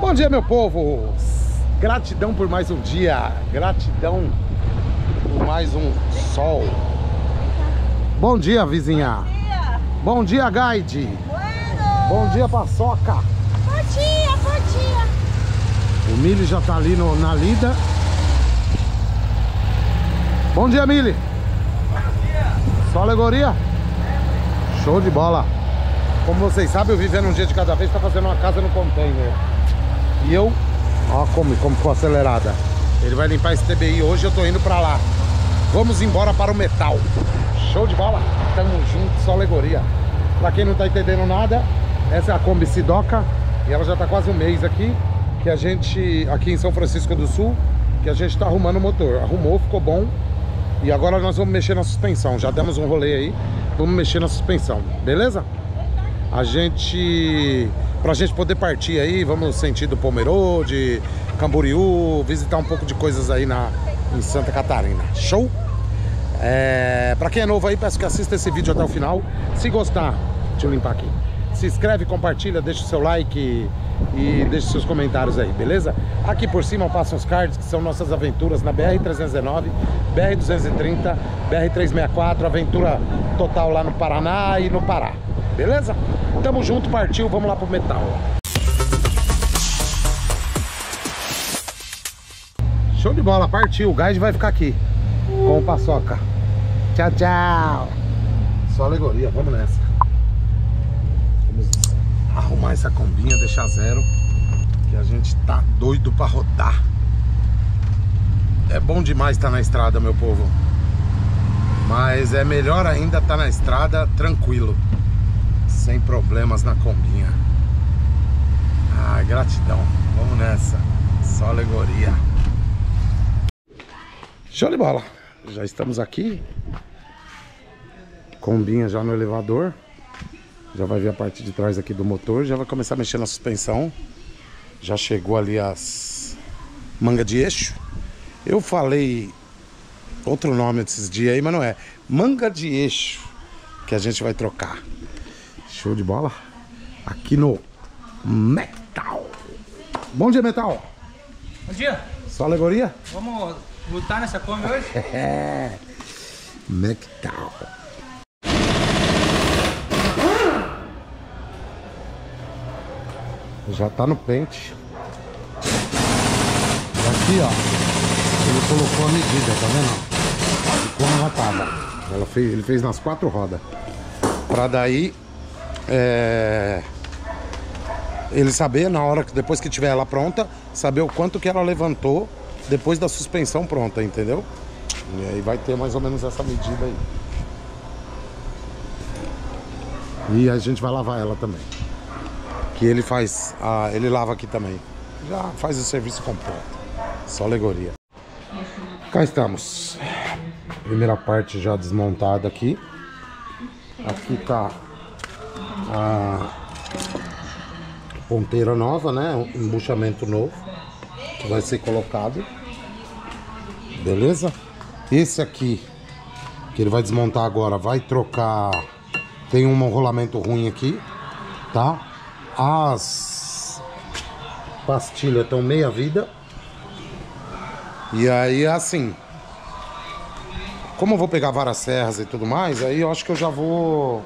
Bom dia, meu povo. Gratidão por mais um dia. Gratidão por mais um sol. Bom dia, vizinha. Bom dia. Bom dia, guide. Bueno. Bom dia, paçoca. Bom dia, bom dia. O Mili já tá ali no- na lida. Bom dia, Mili. Só alegoria? Show de bola. Como vocês sabem, eu vivendo um dia de cada vez, tá fazendo uma casa no container. E eu, ó como, como ficou acelerada. Ele vai limpar esse TBI hoje, eu tô indo pra lá. Vamos embora para o metal. Show de bola. Tamo junto, só alegoria. Pra quem não tá entendendo nada, essa é a Kombi Sidoca. E ela já tá quase um mês aqui. Que a gente, aqui em São Francisco do Sul, que a gente tá arrumando o motor. Arrumou, ficou bom. E agora nós vamos mexer na suspensão. Já demos um rolê aí. Vamos mexer na suspensão, beleza? A gente. Pra gente poder partir aí, vamos sentido Pomerode, Camboriú, visitar um pouco de coisas aí na, em Santa Catarina. Show? É, pra quem é novo aí, peço que assista esse vídeo até o final. Se gostar, deixa eu limpar aqui. Se inscreve, compartilha, deixa o seu like e, e deixa seus comentários aí, beleza? Aqui por cima eu passo uns cards que são nossas aventuras na BR-319, BR-230, BR-364, aventura total lá no Paraná e no Pará, beleza? Tamo junto, partiu, vamos lá pro metal. Show de bola, partiu. O guide vai ficar aqui com o paçoca. Tchau, tchau. Só alegoria, vamos nessa. Vamos arrumar essa combinha, deixar zero. Que a gente tá doido pra rodar. É bom demais estar na estrada, meu povo. Mas é melhor ainda estar na estrada tranquilo. Sem problemas na combinha. Ah, gratidão. Vamos nessa. Só alegoria. Show de bola. Já estamos aqui. Combinha já no elevador. Já vai ver a parte de trás aqui do motor. Já vai começar a mexer na suspensão. Já chegou ali as manga de eixo. Eu falei outro nome desses dias aí, mas não é. Manga de eixo que a gente vai trocar. Show de bola. Aqui no Metal. Bom dia, Metal. Bom dia, Só alegoria? vamos lutar nessa Kombi hoje? É. Metal. Já tá no pente. Aqui, ó. Ele colocou a medida, tá vendo? De como ela tava. Ela fez, ele fez nas quatro rodas. Pra daí. É... Ele saber na hora que depois que tiver ela pronta, saber o quanto que ela levantou depois da suspensão pronta, entendeu? E aí vai ter mais ou menos essa medida aí. E a gente vai lavar ela também. Que ele faz, ah, ele lava aqui também. Já faz o serviço completo. Só alegoria. Cá estamos. Primeira parte já desmontada aqui. Aqui tá a ponteira nova, né? Um embuchamento novo que vai ser colocado. Beleza? Esse aqui que ele vai desmontar agora vai trocar. Tem um rolamento ruim aqui, tá? As pastilhas estão meia vida. E aí assim, como eu vou pegar várias serras e tudo mais, aí eu acho que eu já vou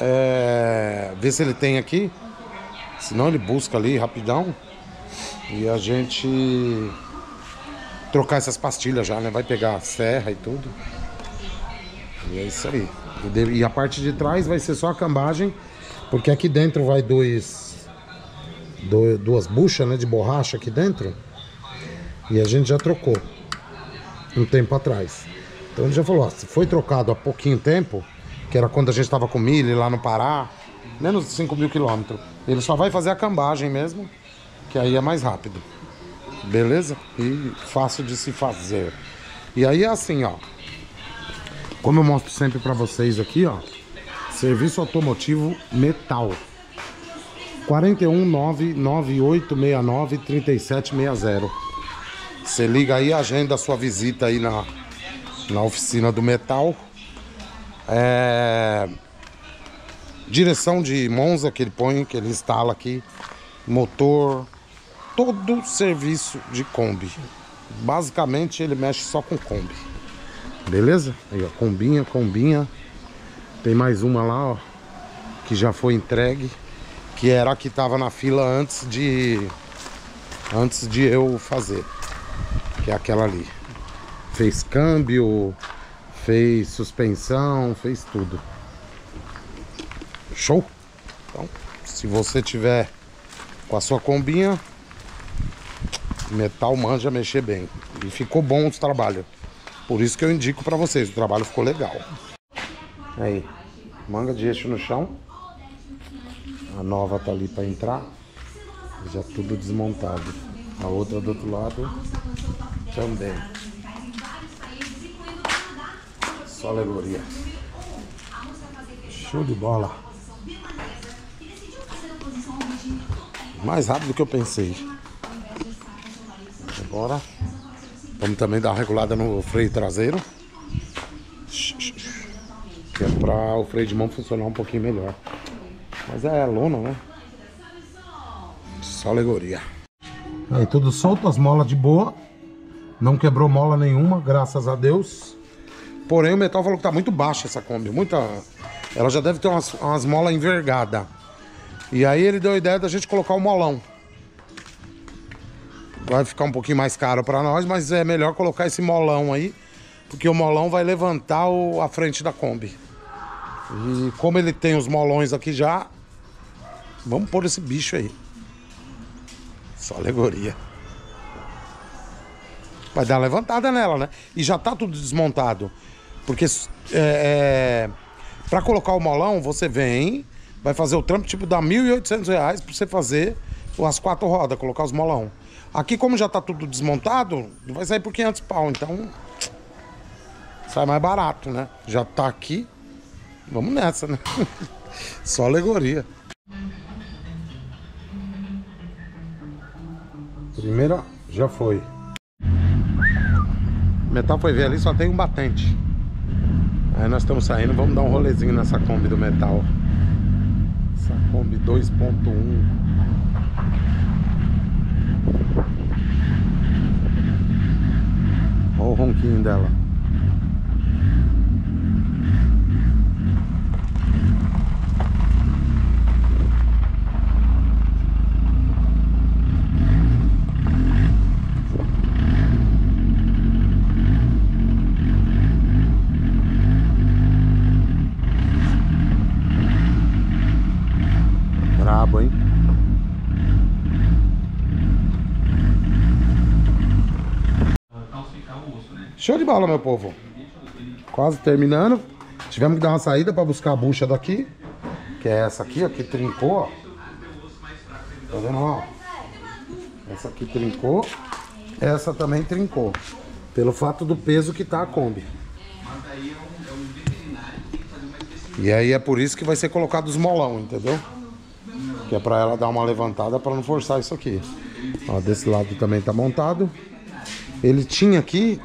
é, ver se ele tem aqui. Senão ele busca ali rapidão. E a gente trocar essas pastilhas já, né? Vai pegar a serra e tudo. E é isso aí. E, a parte de trás vai ser só a cambagem, porque aqui dentro vai dois, do- duas buchas, né, de borracha aqui dentro. E a gente já trocou um tempo atrás. Então ele já falou, ó, se foi trocado há pouquinho tempo, que era quando a gente estava com milho lá no Pará, menos de 5 mil quilômetros. Ele só vai fazer a cambagem mesmo, que aí é mais rápido. Beleza? E fácil de se fazer. E aí é assim, ó. Como eu mostro sempre pra vocês aqui, ó. Serviço automotivo metal. 41998693760. Você liga aí, agenda a sua visita aí na, na oficina do metal. É, direção de Monza que ele põe, que ele instala aqui. Motor, todo serviço de Kombi. Basicamente ele mexe só com Kombi. Beleza? Aí ó, combinha, combinha. Tem mais uma lá, ó, que já foi entregue, que era a que tava na fila antes de antes de eu fazer, que é aquela ali. Fez câmbio, fez suspensão, fez tudo. Show? Então, se você tiver com a sua combinha, metal manja mexer bem. E ficou bom o trabalho. Por isso que eu indico pra vocês, o trabalho ficou legal. Aí, manga de eixo no chão. A nova tá ali pra entrar. Já tudo desmontado. A outra do outro lado também. Só alegoria. Show de bola. Mais rápido do que eu pensei. Agora vamos também dar uma regulada no freio traseiro. Que é pra o freio de mão funcionar um pouquinho melhor. Mas é lona, né? Só alegoria. Aí tudo solto, as molas de boa. Não quebrou mola nenhuma, graças a Deus. Porém o metal falou que tá muito baixa essa Kombi. Muita. Ela já deve ter umas, umas molas envergadas. E aí ele deu a ideia da gente colocar o molão. Vai ficar um pouquinho mais caro para nós, mas é melhor colocar esse molão aí, porque o molão vai levantar o, a frente da Kombi. E como ele tem os molões aqui já, vamos pôr esse bicho aí. Só alegoria. Vai dar uma levantada nela, né? E já tá tudo desmontado. Porque é, é, para colocar o molão, você vem, vai fazer o trampo, tipo, dá 1.800 reais pra você fazer as quatro rodas, colocar os molão. Aqui, como já tá tudo desmontado, vai sair por 500 pau, então sai mais barato, né? Já tá aqui, vamos nessa, né? Só alegoria. Primeira já foi. Metal foi ver ali, só tem um batente. Aí nós estamos saindo, vamos dar um rolezinho nessa Kombi do metal. Essa Kombi 2.1. Olha o ronquinho dela. Brabo, hein? Show de bola, meu povo. Quase terminando. Tivemos que dar uma saída para buscar a bucha daqui. Que é essa aqui, ó, que trincou, ó. Tá vendo lá, ó? Essa aqui trincou. Essa também trincou. Pelo fato do peso que tá a Kombi. E aí é por isso que vai ser colocado os molão, entendeu? Que é pra ela dar uma levantada pra não forçar isso aqui. Ó, desse lado também tá montado. Ele tinha aqui,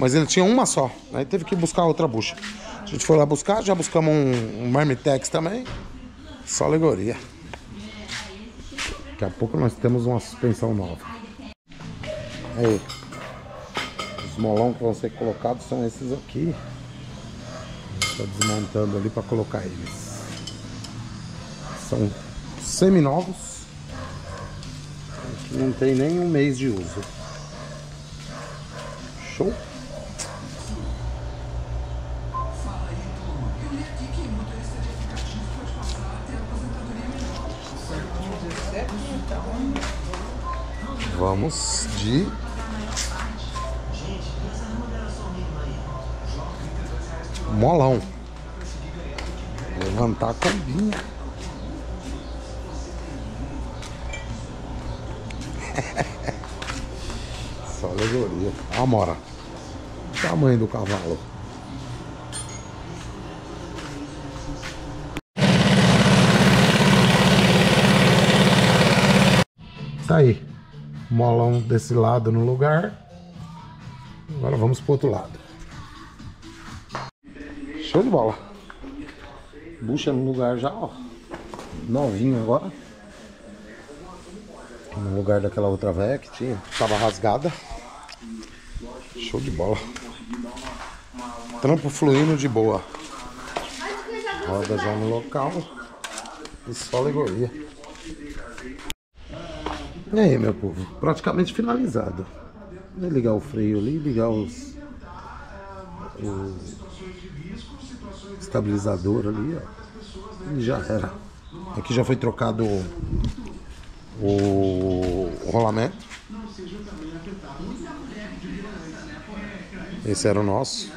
mas ele tinha uma só. Aí teve que buscar outra bucha. A gente foi lá buscar, já buscamos um, um Marmitex também. Só alegoria. Daqui a pouco nós temos uma suspensão nova. Aí. Os molão que vão ser colocados são esses aqui. Está desmontando ali para colocar eles. São seminovos. Que não tem nem um mês de uso. Show? Vamos de molão. Levantar a combinha. Só alegoria. A mora. Tamanho do cavalo. Tá aí. Molão desse lado no lugar. Agora vamos pro outro lado. Show de bola. Bucha no lugar já, ó. Novinho agora. No lugar daquela outra velha que tinha. Tava rasgada. Show de bola. Trampo fluindo de boa. Roda já no local. E só alegoria. E aí, meu povo? Praticamente finalizado. Vou ligar o freio ali, ligar os. O estabilizador ali, ó. E já era. Aqui já foi trocado o, o rolamento. Esse era o nosso.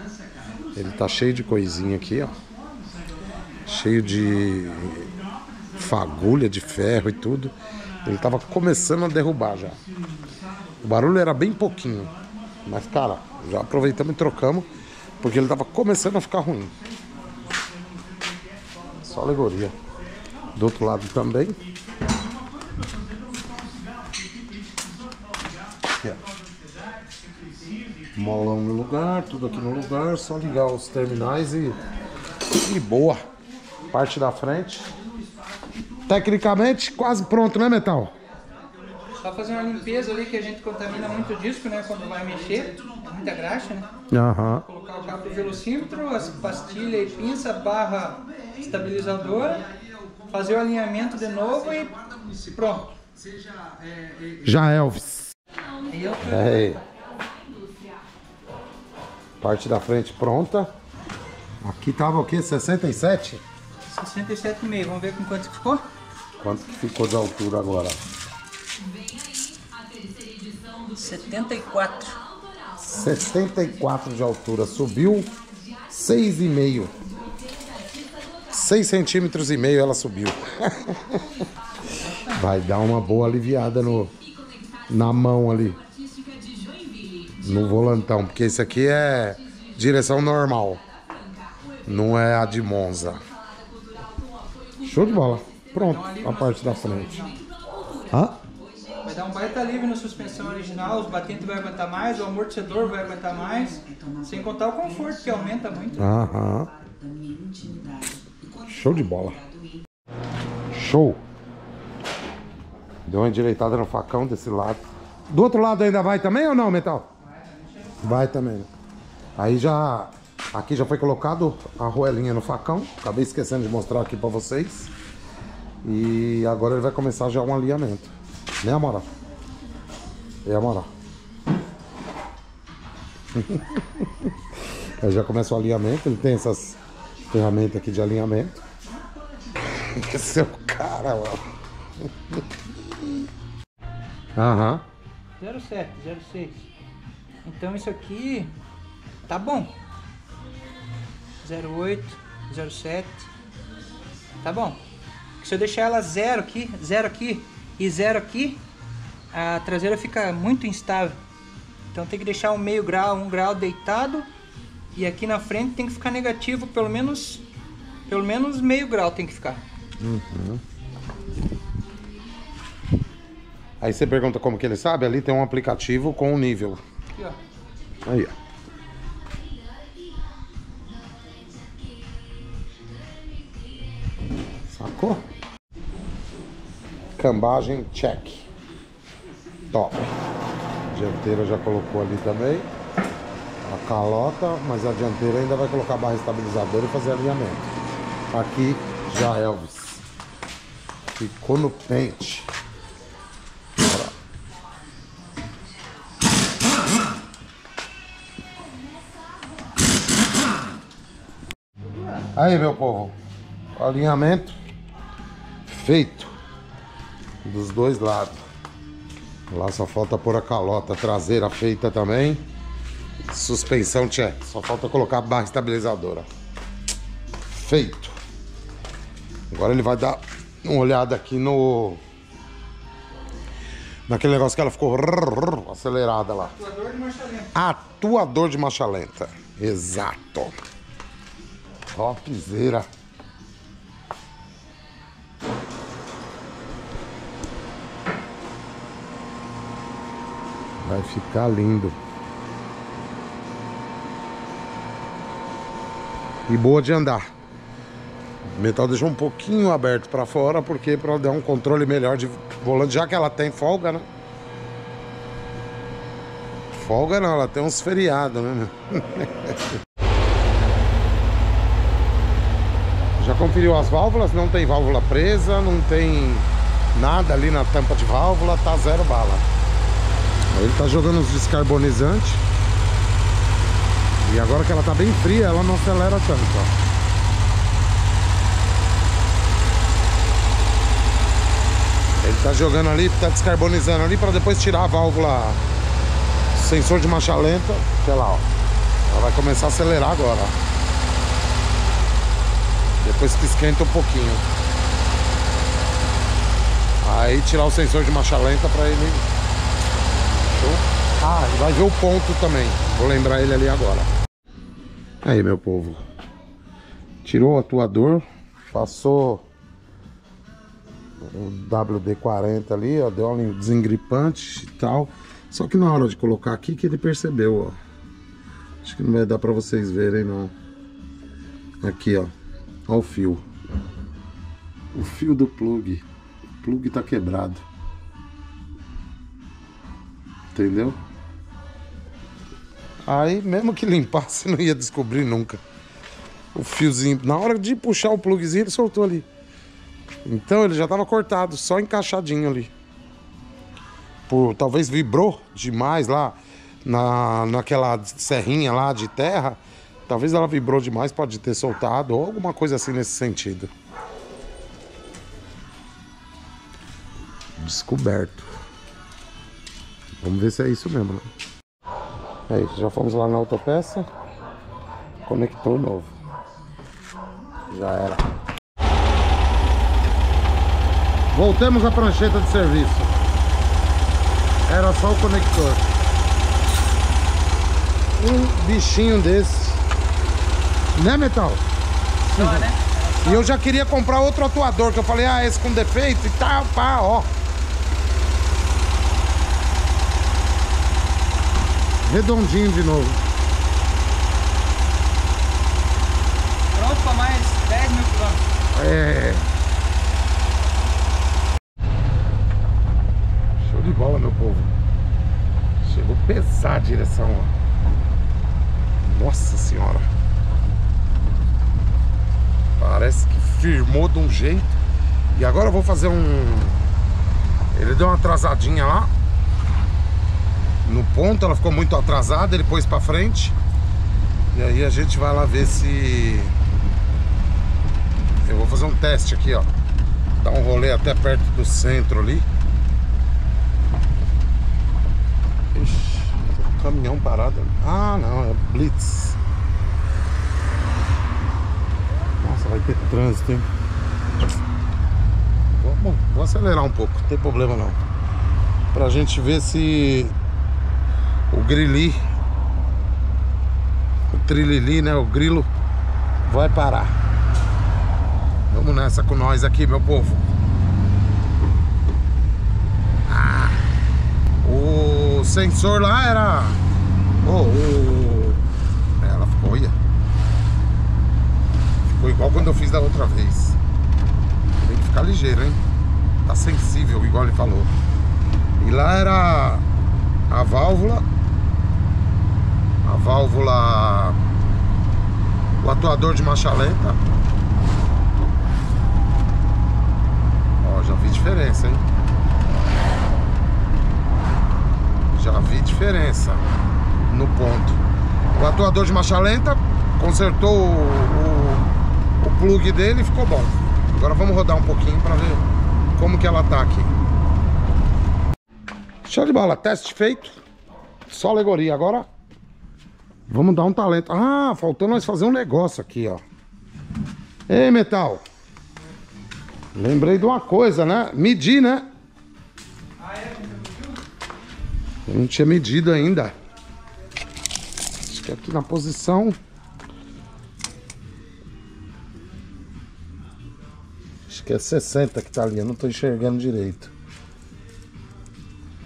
Ele tá cheio de coisinha aqui, ó. Cheio de fagulha de ferro e tudo. Ele tava começando a derrubar já. O barulho era bem pouquinho. Mas, cara, já aproveitamos e trocamos. Porque ele tava começando a ficar ruim. Só alegoria. Do outro lado também. Molão no lugar, tudo aqui no lugar. Só ligar os terminais e. E boa. Parte da frente. Tecnicamente, quase pronto, né, Metal? Só fazer uma limpeza ali que a gente contamina muito disco, né? Quando vai mexer. Muita graxa, né? Colocar o cabo do velocímetro, as pastilhas e pinça, barra estabilizador, fazer o alinhamento de novo e pronto. Já Elvis. É. Parte da frente pronta. Aqui tava o quê? 67? 67,5. Vamos ver com quanto que ficou? Quanto que ficou de altura agora? 74. 64 de altura. Subiu 6,5. 6 centímetros e meio ela subiu. Vai dar uma boa aliviada no, na mão ali. No volantão. Porque esse aqui é direção normal. Não é a de Monza. Show de bola. Pronto, a parte da frente. Ah, Vai dar um baita alívio na suspensão original, os batentes vai aguentar mais, o amortecedor vai aguentar mais, sem contar o conforto que aumenta muito. Aham. Show de bola. Show. Deu uma endireitada no facão desse lado. Do outro lado ainda vai também ou não, Metal? Vai também. Aí já... Aqui já foi colocado a roelinha no facão. Acabei esquecendo de mostrar aqui pra vocês. E agora ele vai começar já um alinhamento. Né, Amora? É, Amora? Aí já começa o alinhamento, ele tem essas ferramentas aqui de alinhamento. Esse é o cara, mano. Aham. 07, 06. Então isso aqui tá bom. 08, 07. Tá bom. Se eu deixar ela zero aqui, zero aqui e zero aqui, a traseira fica muito instável. Então tem que deixar um meio grau, um grau deitado e aqui na frente tem que ficar negativo pelo menos pelo menos meio grau tem que ficar. Aí você pergunta como que ele sabe? Ali tem um aplicativo com o nível. Aqui, ó. Aí, ó. Cambagem check. Top. Dianteira já colocou ali também. A calota, mas a dianteira ainda vai colocar barra estabilizadora e fazer alinhamento. Aqui já Elvis. Ficou no pente. Aí, meu povo, alinhamento feito dos dois lados. Lá só falta pôr a calota traseira feita também. Suspensão check, só falta colocar a barra estabilizadora. Feito. Agora ele vai dar uma olhada aqui no naquele negócio que ela ficou acelerada lá. Atuador de marcha lenta. Atuador de marcha lenta. Exato. Ó, Vai ficar lindo. E boa de andar. O metal deixou um pouquinho aberto para fora, porque para dar um controle melhor de volante, já que ela tem folga, né? Folga não, ela tem uns feriados, né? já conferiu as válvulas, não tem válvula presa, não tem nada ali na tampa de válvula, tá zero bala. Ele tá jogando os descarbonizantes. E agora que ela tá bem fria, ela não acelera tanto, ó. Ele tá jogando ali, tá descarbonizando ali para depois tirar a válvula sensor de marcha lenta, sei lá, ó. Ela vai começar a acelerar agora. Depois que esquenta um pouquinho. Aí tirar o sensor de marcha lenta para ele. Ah, vai ver o ponto também. Vou lembrar ele ali agora. Aí, meu povo. Tirou o atuador, passou o WD-40 ali, ó, deu um desengripante e tal. Só que na hora de colocar aqui que ele percebeu, ó. Acho que não vai dar pra vocês verem, não. Aqui, ó. Ó o fio. O fio do plug. O plug tá quebrado. Entendeu? Aí, mesmo que limpasse, não ia descobrir nunca. O fiozinho. Na hora de puxar o plugzinho, ele soltou ali. Então ele já estava cortado, só encaixadinho ali. Por, talvez vibrou demais lá na, naquela serrinha lá de terra. Talvez ela vibrou demais, pode ter soltado ou alguma coisa assim nesse sentido. Descoberto. Vamos ver se é isso mesmo. Né? É isso, já fomos lá na autopeça. Conector novo. Já era. Voltemos à prancheta de serviço. Era só o conector. Um bichinho desse. Né, Metal? Só, né? E eu já queria comprar outro atuador, que eu falei, ah, esse com defeito e tal, pá, ó. Redondinho de novo. Pronto para mais 10 mil quilômetros. É. Show de bola, meu povo. Chegou pesar a direção, ó. Nossa senhora. Parece que firmou de um jeito. E agora eu vou fazer um... Ele deu uma atrasadinha lá. No ponto, ela ficou muito atrasada, ele pôs pra frente. E aí a gente vai lá ver se... Eu vou fazer um teste aqui, ó. Dar um rolê até perto do centro ali. Ixi, caminhão parado. Ah, não, é Blitz. Nossa, vai ter trânsito, hein? Bom, vou acelerar um pouco, não tem problema não. Pra gente ver se o grili, o trilili, né? O grilo vai parar. Vamos nessa com nós aqui, meu povo. Ah, o sensor lá era. Oh, oh, ela ficou, olha. Ficou igual quando eu fiz da outra vez. Tem que ficar ligeiro, hein? Tá sensível, igual ele falou. E lá era a válvula. Válvula. O atuador de marcha lenta. Ó, já vi diferença, hein? Já vi diferença no ponto. O atuador de marcha lenta consertou o, o, o plug dele e ficou bom. Agora vamos rodar um pouquinho para ver como que ela tá aqui. Show de bola, teste feito. Só alegoria. Agora vamos dar um talento. Ah, faltou nós fazer um negócio aqui, ó. Ei, Metal. Lembrei de uma coisa, né? Medir, né? Eu não tinha medido ainda. Acho que aqui na posição. Acho que é 60 que tá ali. Eu não tô enxergando direito.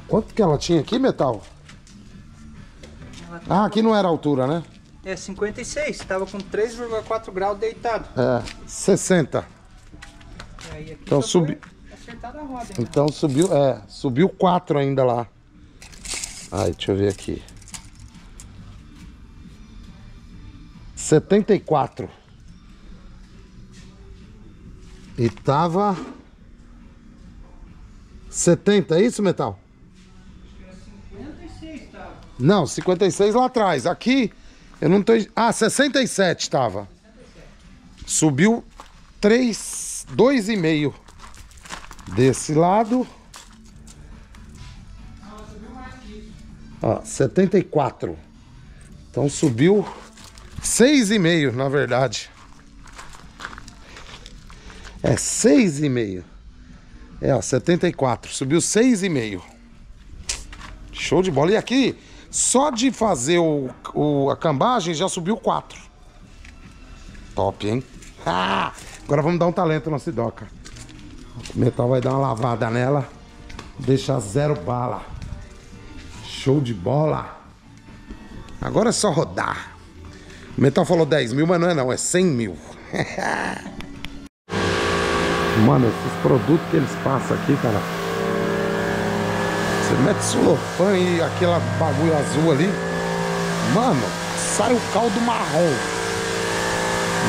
Quanto que ela tinha aqui, Metal? Ah, aqui não era altura, né? É 56, tava com 3,4 graus deitado. É. 60. Aí aqui Então só subi- foi acertada a roda. hein? Então subiu, é, subiu 4 ainda lá. Ai, deixa eu ver aqui. 74. E tava 70, é isso, Metal? 56 tava. Não, 56 lá atrás. Aqui eu não tô. Ah, 67 tava. Subiu 3, 2,5 desse lado. Ó, 74. Então subiu 6,5 na verdade. É 6,5. É, ó, 74. Subiu 6,5. Show de bola. E aqui, só de fazer o, o- a cambagem já subiu 4. Top, hein? Ah, agora vamos dar um talento na Sidoca. O metal vai dar uma lavada nela. Deixar zero bala. Show de bola. Agora é só rodar. O metal falou 10 mil, mas não é não, é 100 mil. Mano, esses produtos que eles passam aqui, cara. Você mete sulofan e aquela bagulho azul ali. Mano, sai o caldo marrom.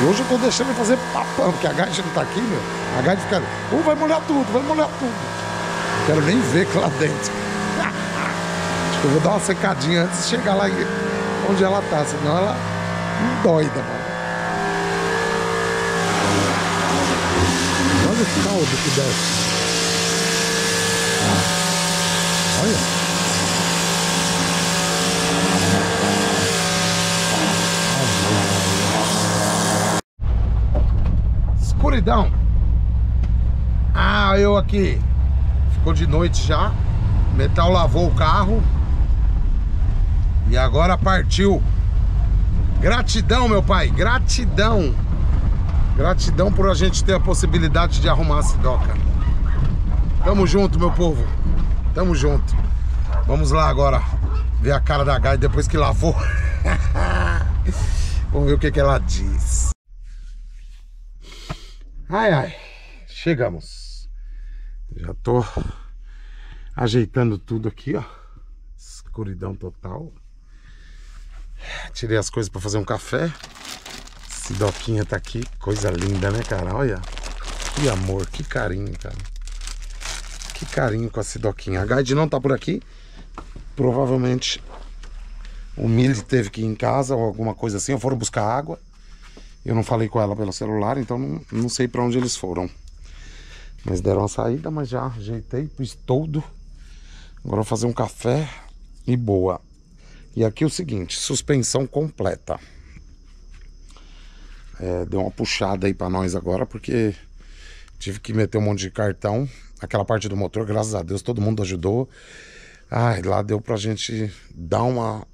E hoje eu tô deixando ele fazer papão, porque a Gade não tá aqui, meu. A Gade fica, uh, vai molhar tudo, vai molhar tudo. Não quero nem ver que lá dentro. Acho que eu vou dar uma secadinha antes de chegar lá onde ela tá, senão ela doida, mano. Olha esse caldo que desce. Olha. Escuridão. Ah, eu aqui. Ficou de noite já. Metal lavou o carro. E agora partiu. Gratidão, meu pai. Gratidão. Gratidão por a gente ter a possibilidade de arrumar a Sidoca. Tamo junto, meu povo. Tamo junto. Vamos lá agora ver a cara da Gai depois que lavou. Vamos ver o que, que ela diz. Ai, ai. Chegamos. Já tô ajeitando tudo aqui, ó. Escuridão total. Tirei as coisas pra fazer um café. Sidoquinha tá aqui. Coisa linda, né, cara? Olha. Que amor, que carinho, cara. Que carinho com a Sidoquinha. A Guide não tá por aqui. Provavelmente o Milly teve que ir em casa ou alguma coisa assim. Ou foram buscar água. Eu não falei com ela pelo celular, então não, não sei pra onde eles foram. Mas deram a saída, mas já ajeitei, pus todo. Agora vou fazer um café e boa. E aqui é o seguinte, suspensão completa. É, deu uma puxada aí pra nós agora, porque tive que meter um monte de cartão. Aquela parte do motor, graças a Deus, todo mundo ajudou. Ai, lá deu pra gente dar uma.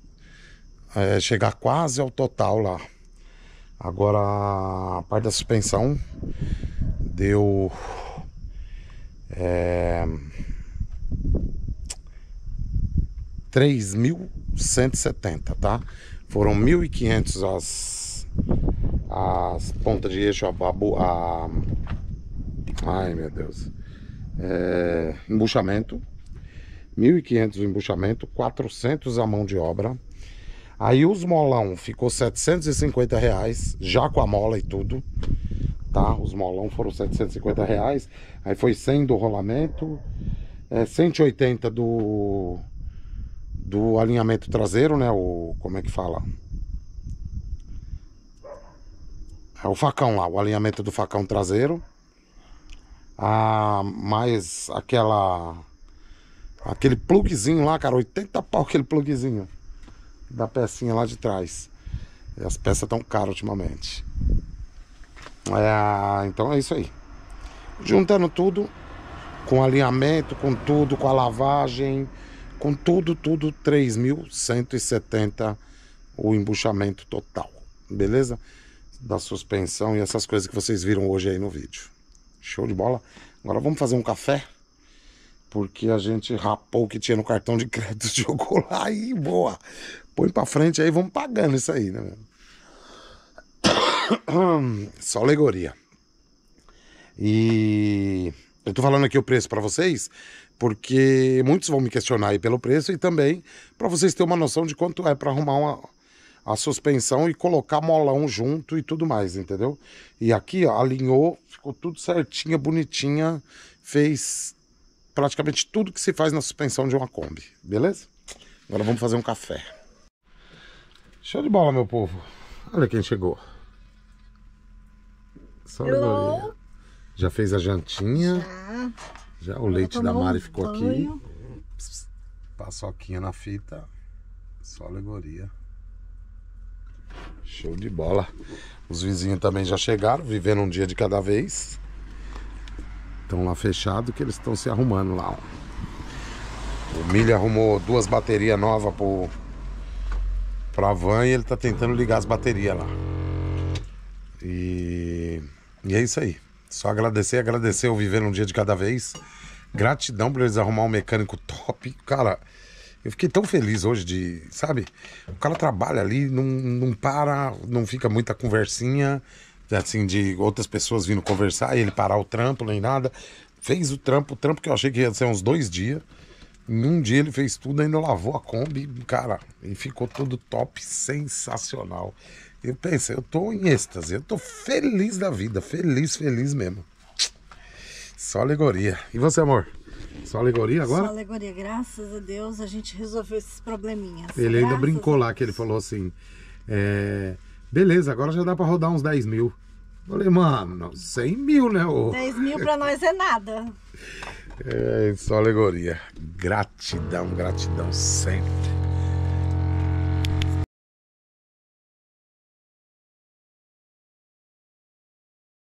é, chegar quase ao total lá. Agora a parte da suspensão deu. É, 3.170, tá? Foram 1.500 as, as pontas de eixo, a, a, a ai meu Deus, é, embuchamento, 1.500 o embuchamento, 400 a mão de obra, aí os molão ficou 750 reais, já com a mola e tudo, tá? Os molão foram 750 reais, aí foi 100 do rolamento, é, 180 do do alinhamento traseiro, né? O como é que fala? É o facão lá, o alinhamento do facão traseiro. Ah, mais aquela aquele plugzinho lá, cara, 80 pau aquele plugzinho da pecinha lá de trás. E as peças estão caras ultimamente. É, então é isso aí. Juntando tudo, com alinhamento, com tudo, com a lavagem, com tudo, tudo, 3.170 o embuchamento total, beleza? Da suspensão e essas coisas que vocês viram hoje aí no vídeo. Show de bola? Agora vamos fazer um café, porque a gente rapou o que tinha no cartão de crédito, jogou lá e boa. Põe pra frente aí, vamos pagando isso aí, né? Só alegoria. E eu tô falando aqui o preço para vocês, porque muitos vão me questionar aí pelo preço e também para vocês terem uma noção de quanto é para arrumar uma, a suspensão e colocar molão junto e tudo mais, entendeu? E aqui, ó, alinhou, ficou tudo certinha, bonitinha, fez praticamente tudo que se faz na suspensão de uma Kombi, beleza? Agora vamos fazer um café. Show de bola, meu povo. Olha quem chegou. Só alegoria. Já fez a jantinha. Já. Já o leite da Mari ficou aqui. Paçoquinha na fita. Só alegoria. Show de bola. Os vizinhos também já chegaram, vivendo um dia de cada vez. Estão lá fechado que eles estão se arrumando lá. Ó. O Milho arrumou duas baterias novas pro, pra van e ele tá tentando ligar as baterias lá. E, e é isso aí. Só agradecer, agradecer o Viver um Dia de Cada Vez. Gratidão por eles arrumar um mecânico top. Cara, eu fiquei tão feliz hoje de, sabe? O cara trabalha ali, não, não para, não fica muita conversinha, assim, de outras pessoas vindo conversar e ele parar o trampo, nem nada. Fez o trampo, o trampo que eu achei que ia ser uns dois dias. Em um dia ele fez tudo, ainda lavou a Kombi, cara, e ficou tudo top, sensacional. Eu pensei, eu tô em êxtase, eu tô feliz da vida, feliz, feliz mesmo. Só alegoria. E você, amor? Só alegoria agora? Só alegoria, graças a Deus a gente resolveu esses probleminhas. Ele ainda Graças brincou a lá, que ele falou assim: é, beleza, agora já dá pra rodar uns 10 mil. Falei, mano, 100 mil, né? ô? 10 mil pra nós é nada. É, só alegoria. Gratidão, gratidão sempre.